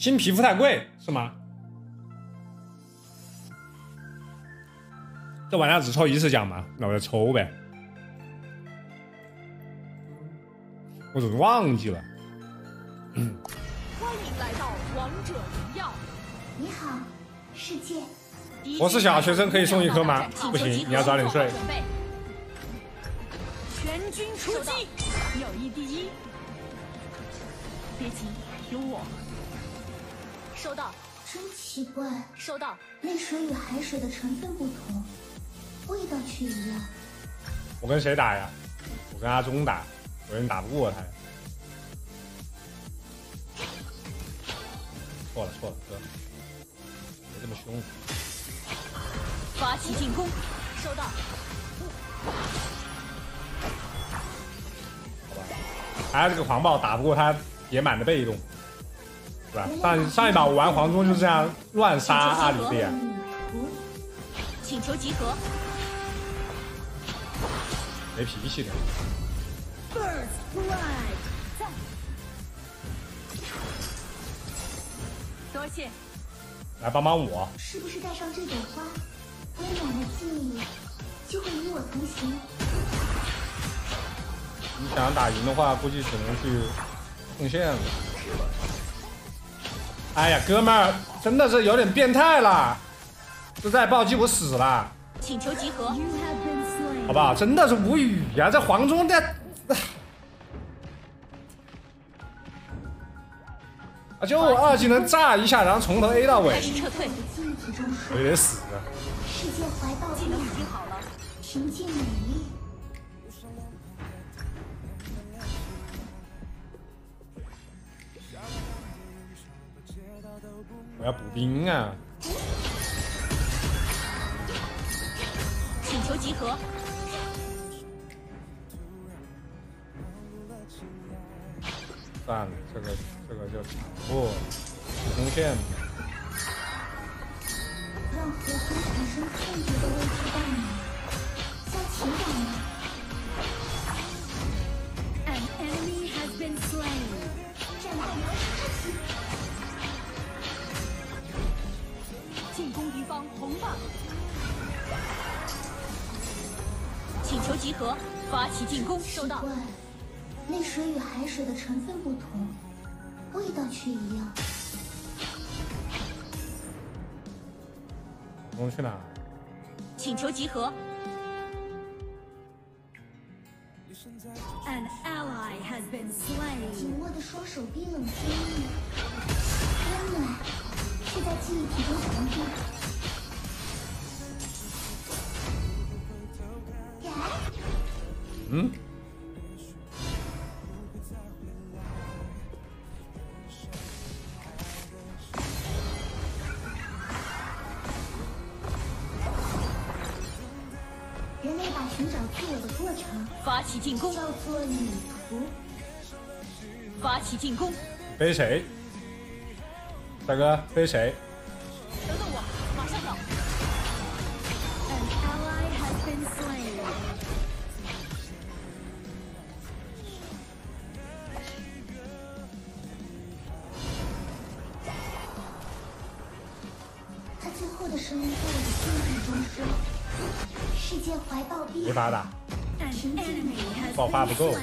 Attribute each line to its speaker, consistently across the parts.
Speaker 1: 新皮肤太贵是吗？这玩家只抽一次奖吗？那我就抽呗。我怎么忘记了？
Speaker 2: 欢迎来到王者荣耀。
Speaker 3: 你好，世界。
Speaker 1: 我是小学生，可以送一颗吗？不行，你要早点睡。
Speaker 2: 全军出击，友谊第一。别急，有我。收到。
Speaker 3: 真奇怪。
Speaker 2: 收到。
Speaker 3: 泪水与海水的成分不同，味道却一样。
Speaker 1: 我跟谁打呀？我跟阿忠打。有人打不过他，错了错了，哥，别这么凶。
Speaker 2: 发起进攻，收到。
Speaker 1: 好吧，还有这个狂暴打不过他，野满的被动，是吧？上上一把我玩黄忠就是这样乱杀阿里的。
Speaker 2: 请求集合。
Speaker 1: 没脾气的。
Speaker 2: 多谢，
Speaker 1: 来帮帮我。
Speaker 3: 是不是带上这朵花，温暖的记忆就会与我同行？
Speaker 1: 你想打赢的话，估计只能去奉献了。哎呀，哥们儿，真的是有点变态了，这再暴击我死了。
Speaker 2: 请求集合，
Speaker 1: 好不好？真的是无语呀，这黄忠的。啊！就我二技能炸一下，然后从头 A 到尾，
Speaker 2: 开始撤退，
Speaker 1: 我有点死。
Speaker 3: 世界怀抱
Speaker 2: 技能已经好了，
Speaker 3: 平静美丽。
Speaker 1: 我要补兵啊！
Speaker 2: 请求集合。
Speaker 1: 算了，这个这个就强迫出锋线。
Speaker 3: 让核心产生痛觉的位置大脑，像情感吗
Speaker 2: 方红棒。请求集合，发起进攻。收到。
Speaker 3: 泪水与海水的成分不同，味道却一样。
Speaker 1: 我们去哪？
Speaker 2: 请求集合。An ally has been slain。
Speaker 3: 紧握的双手冰冷坚硬，温暖却在记忆体中传递。
Speaker 1: 嗯？
Speaker 2: 发起进攻！
Speaker 3: 叫做旅途。
Speaker 2: 发起进攻！
Speaker 1: 背谁？大哥，背谁？
Speaker 3: 后的声音在我的心底中说：“世界怀抱必
Speaker 1: 没法打。爆发不够。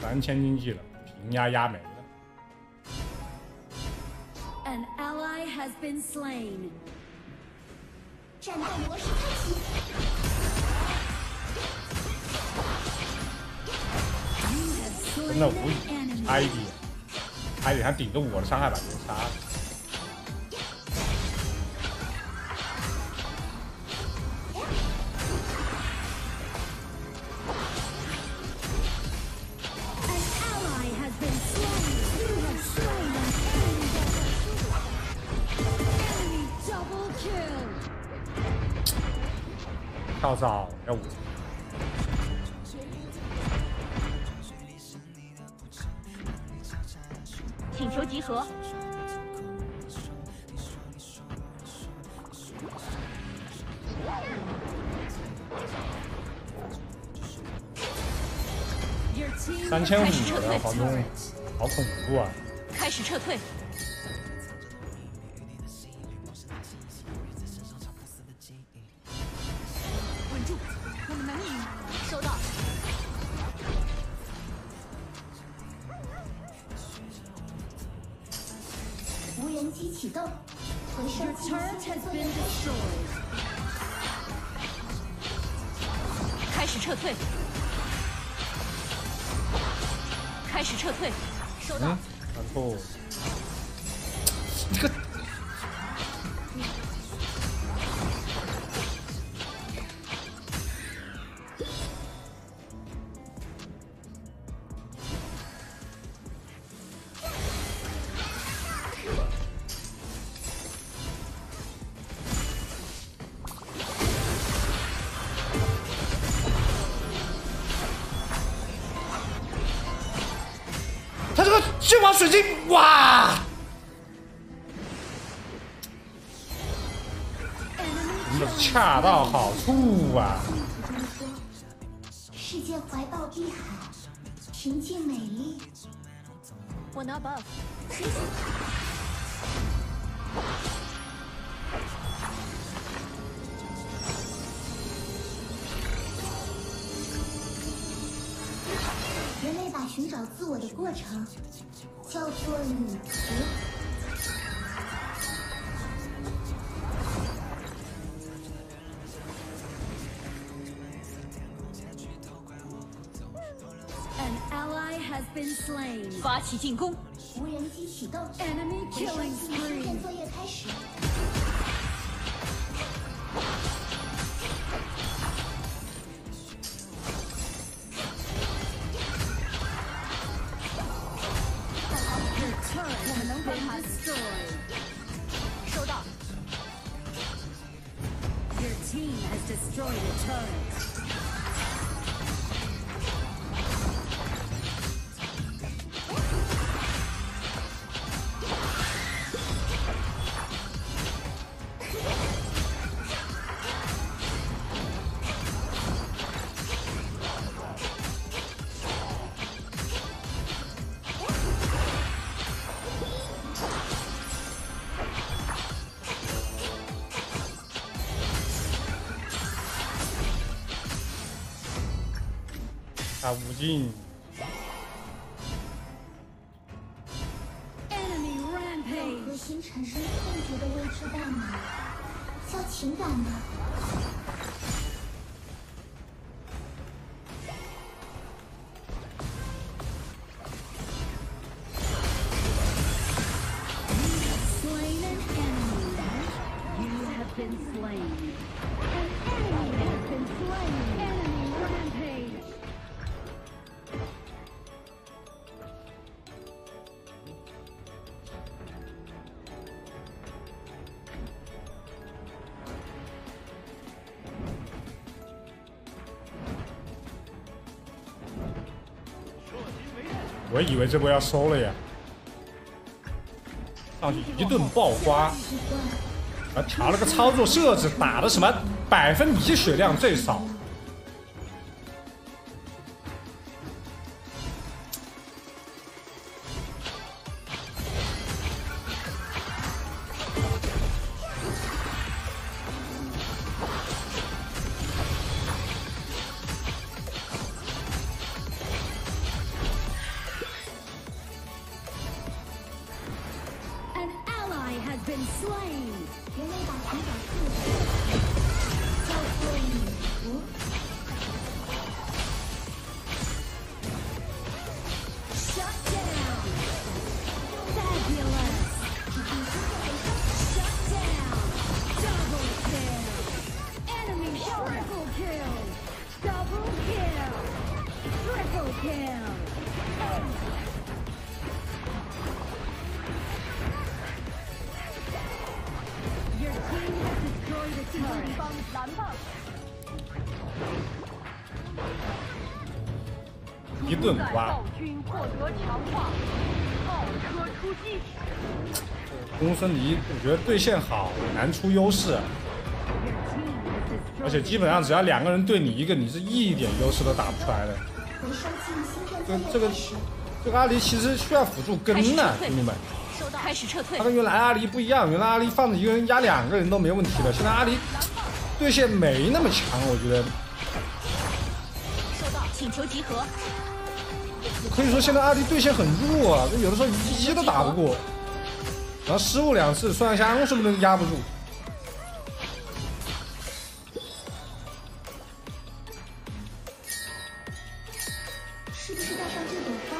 Speaker 1: 三千经济了，平压压没了。
Speaker 2: An ally has been slain。
Speaker 3: 战斗模式开启。
Speaker 1: 真的无语，差一点，差一点还顶着我的伤害把别人杀了。跳蚤要五。
Speaker 2: 请求集合。
Speaker 1: 三千五的黄忠，好恐怖啊！
Speaker 2: 开始撤退。撤退。开始撤退，收到。
Speaker 1: 然后，这个。巨王水晶，哇！恰到好处啊！
Speaker 3: 世界怀抱碧海，平静美丽。
Speaker 2: 我拿 buff。
Speaker 3: 人类把寻找自我的过程叫做旅途。
Speaker 2: An ally has been slain。发起进攻。
Speaker 3: 无人机启动。
Speaker 2: Enemy killing spree。
Speaker 3: 作业开始。Destroy the turret.
Speaker 1: 啊，无尽。
Speaker 3: 核心产生痛觉的未知代码，叫情感的。
Speaker 1: 我以为这波要收了呀，上去一顿爆刮，啊，调了个操作设置，打的什么？百分比血量最少。一顿刮。
Speaker 2: 暴君获得强化，炮车出击。
Speaker 1: 公孙离，我觉得对线好，难出优势，而且基本上只要两个人对你一个，你是一点优势都打不出来的。这这个。这个阿离其实需要辅助跟呢，兄弟们。
Speaker 2: 收到，开始撤退
Speaker 1: 他。跟原来阿离不一样，原来阿离放着一个人压两个人都没问题的，现在阿离对线没那么强，我觉得
Speaker 2: 收到，请求集合。
Speaker 1: 可以说现在阿离对线很弱啊，就有的时候一击都打不过，然后失误两次，蒜香是不是压不住？
Speaker 3: 是不是带上这朵花，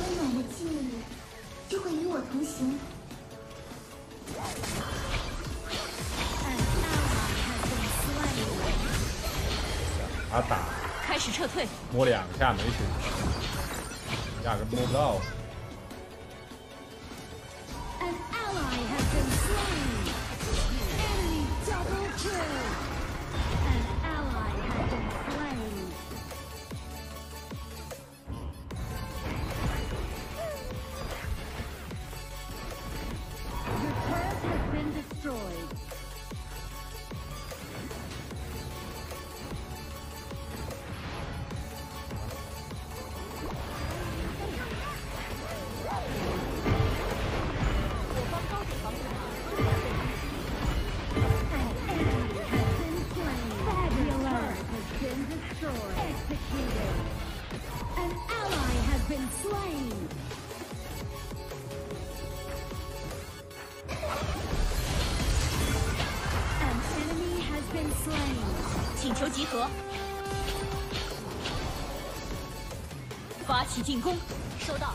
Speaker 3: 温暖的记忆就会与我同行？
Speaker 1: 他打
Speaker 2: 开始撤退。
Speaker 1: 摸两下没血，压根摸不到。
Speaker 2: 集合。发起进攻，收到。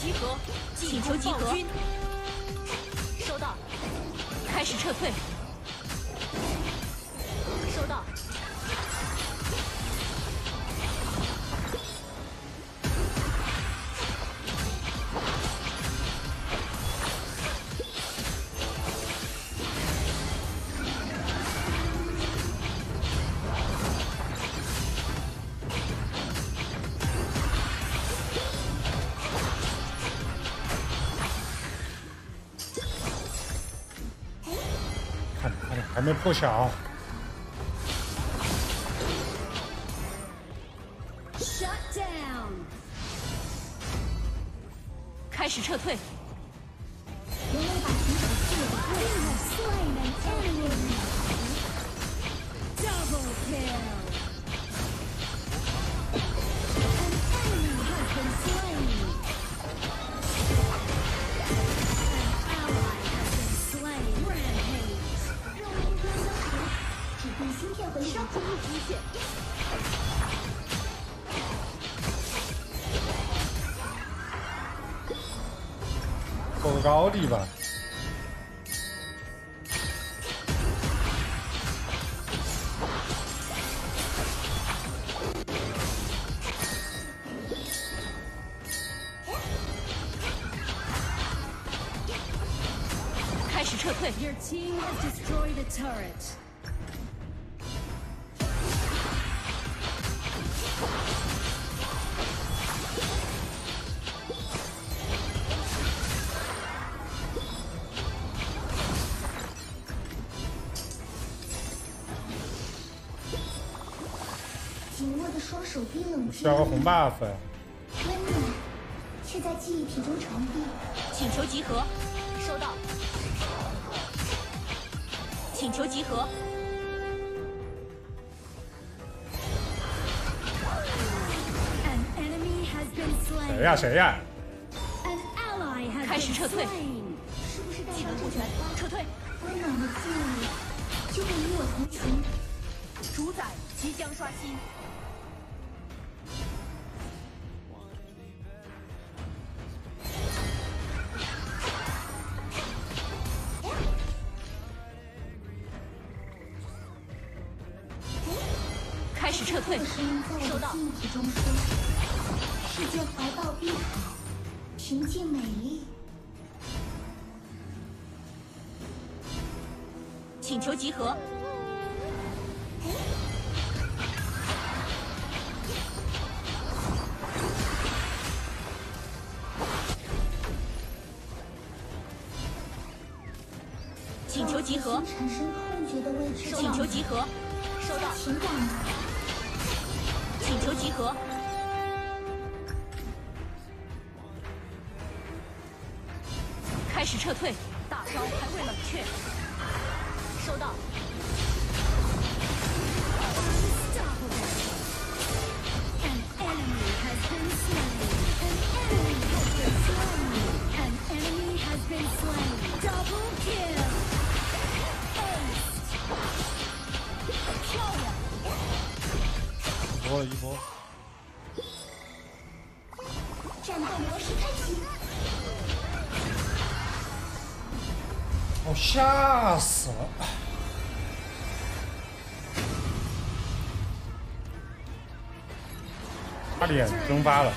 Speaker 2: 集合，请求集合。收到。开始撤退。
Speaker 1: 还没破晓，过个高地吧。
Speaker 2: 开始撤退。
Speaker 4: Your team has destroyed a turret.
Speaker 1: 需要个红 buff，
Speaker 3: 温暖，却在记忆体中传递。
Speaker 2: 请求集合。收到。请求集合。
Speaker 1: 谁.呀谁呀
Speaker 2: 开始撤退
Speaker 3: 是不是带
Speaker 2: 技
Speaker 3: 上
Speaker 2: 能不全撤退。
Speaker 3: 温暖的记忆就会与我同行？
Speaker 2: 主宰即将刷新。撤退。退。收到。
Speaker 3: 世界怀抱碧海，平静美丽。
Speaker 2: 请求集合。求集合。开始撤退。大招还未冷却。收到。
Speaker 1: 多了一波。
Speaker 3: 战斗模式开启。
Speaker 1: 哦，吓死了！差点蒸发了。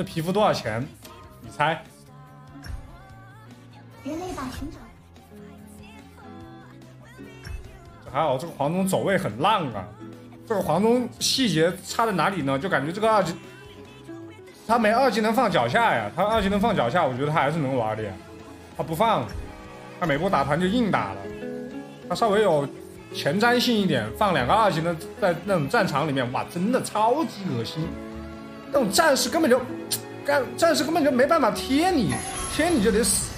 Speaker 1: 这皮肤多少钱？你猜？
Speaker 3: 人类版寻找。
Speaker 1: 还好，这个黄忠走位很浪啊。这个黄忠细节差在哪里呢？就感觉这个二技，他没二技能放脚下呀。他二技能放脚下，我觉得他还是能玩的呀。他不放，他每波打团就硬打了。他稍微有前瞻性一点，放两个二技能在那种战场里面，哇，真的超级恶心。那种战士根本就，干战士根本就没办法贴你，贴你就得死。